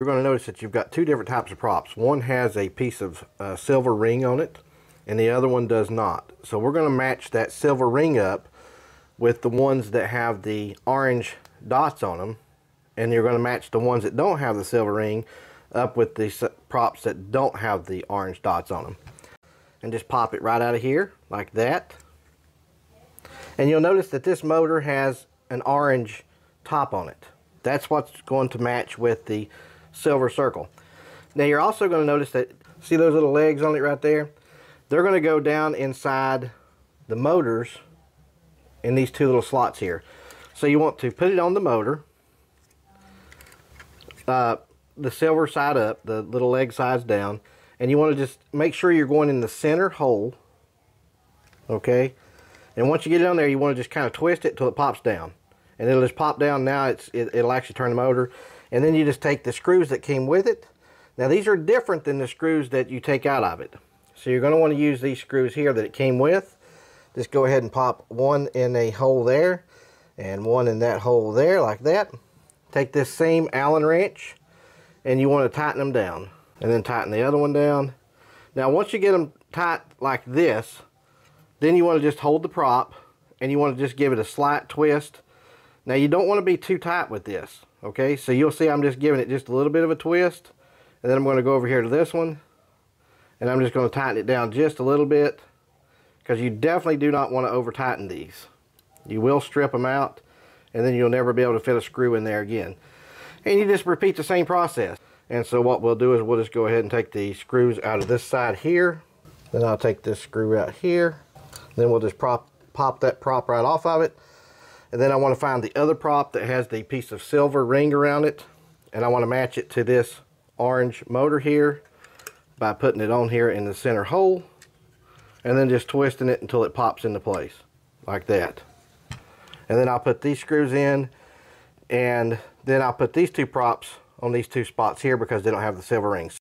You're going to notice that you've got two different types of props. One has a piece of uh, silver ring on it and the other one does not. So we're going to match that silver ring up with the ones that have the orange dots on them and you're going to match the ones that don't have the silver ring up with the props that don't have the orange dots on them. And just pop it right out of here like that. And you'll notice that this motor has an orange top on it. That's what's going to match with the silver circle. Now you're also going to notice that, see those little legs on it right there? They're going to go down inside the motors in these two little slots here. So you want to put it on the motor, uh, the silver side up, the little leg sides down, and you want to just make sure you're going in the center hole, okay? And once you get it on there, you want to just kind of twist it till it pops down. And it'll just pop down now, it's, it, it'll actually turn the motor. And then you just take the screws that came with it. Now these are different than the screws that you take out of it. So you're going to want to use these screws here that it came with. Just go ahead and pop one in a hole there and one in that hole there like that. Take this same Allen wrench and you want to tighten them down and then tighten the other one down. Now once you get them tight like this, then you want to just hold the prop and you want to just give it a slight twist. Now you don't want to be too tight with this, okay? So you'll see I'm just giving it just a little bit of a twist and then I'm going to go over here to this one and I'm just going to tighten it down just a little bit because you definitely do not want to over tighten these. You will strip them out and then you'll never be able to fit a screw in there again. And you just repeat the same process. And so what we'll do is we'll just go ahead and take the screws out of this side here. Then I'll take this screw out here. Then we'll just prop, pop that prop right off of it. And then I want to find the other prop that has the piece of silver ring around it. And I want to match it to this orange motor here by putting it on here in the center hole and then just twisting it until it pops into place like that and then I'll put these screws in and then I'll put these two props on these two spots here because they don't have the silver rings